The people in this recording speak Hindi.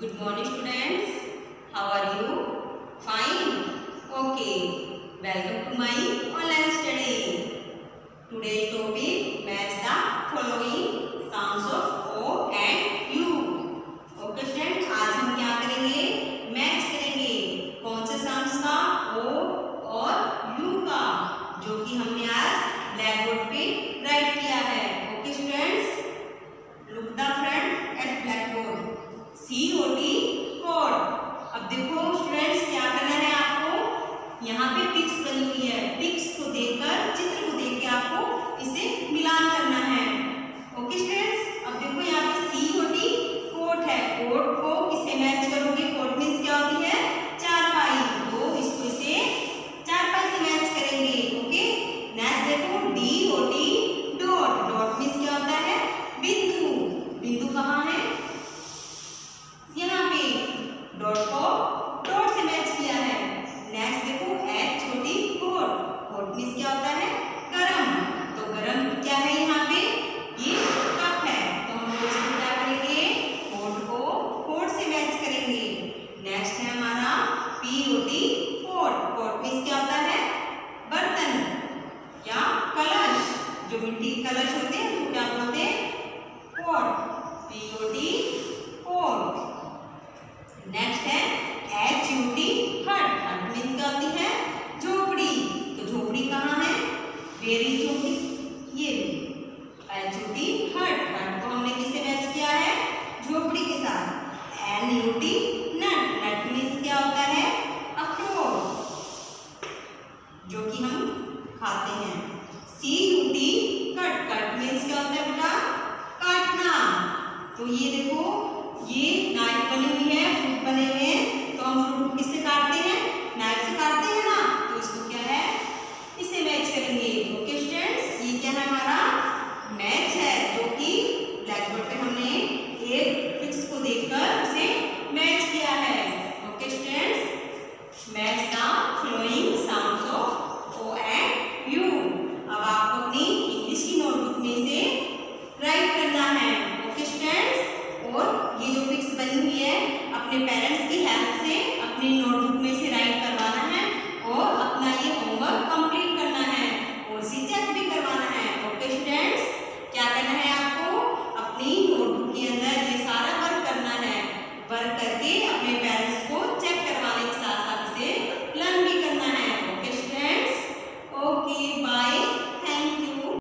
Good morning students. How are you? Fine. Okay. Welcome to my online study. Today's topic यहाँ पे पिक्स बनी हुई है। पिक्स को देखकर, चित्र को देख के आपको इसे मिलान करना है। ओके स्टूडेंट्स अब देखो यहाँ पे सी होती कोट है। कोट को किसे मैच करोगे? कोट मीन्स क्या होती है चार पाई तो इसको इसे चार पाई से मैच करेंगे ओके नेक्स्ट देखो D O T dot dot means क्या होता है बिंदु बिंदु कहाँ है यहाँ पे डॉट को डॉट से मैच किया है नेक्स्ट देखो एच छोटी कोट कोट मीन्स क्या होता है गरम तो गरम क्या है यहाँ पे ये कप है तो हम लोग इसको क्या करेंगे कोट को कोट से मैच करेंगे नेक्स्ट है हमारा P O T cot cot means क्या होता है बर्तन या कलश जो मिट्टी कलश होते हैं, उसको क्या बोलते हैं? Pot P O T pot next है H U T hut. Hut means क्या होती है, झोपड़ी. तो झोपड़ी कहाँ है? वेरी झोपड़ी. ये एच यू टी हट. हट को हमने किसे मैच किया है? झोपड़ी के साथ. N U T nut nut means क्या होता है अखरोट जो कि हम खाते हैं C U T cut cut means क्या होता है बेटा काटना तो ये देखो, ये नाइफ बनी हुई है, फ्रूट बने हुए हैं तो हम फ्रूट किससे काटते हैं? नाइफ से काटते हैं। अपने पेरेंट्स की हेल्प से